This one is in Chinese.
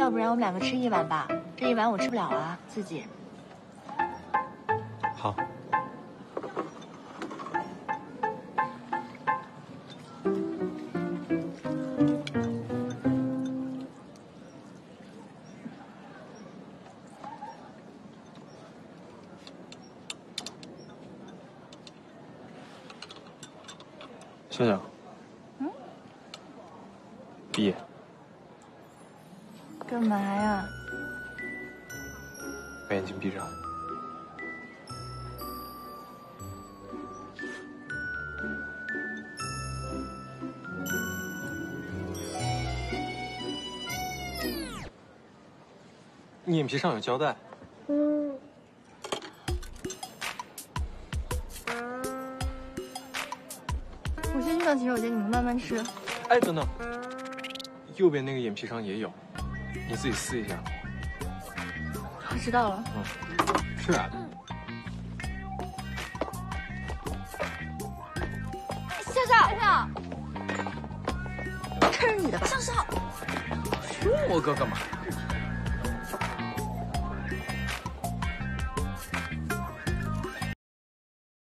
要不然我们两个吃一碗吧，这一碗我吃不了啊，自己。好。笑笑。嗯。毕业。干嘛呀？把眼睛闭上。你眼皮上有胶带。我先去趟洗手间，你们慢慢吃。哎，等等，右边那个眼皮上也有。你自己撕一下。我知道了。嗯，是啊。笑笑，笑笑，吃你的吧。笑笑，凶我哥干嘛？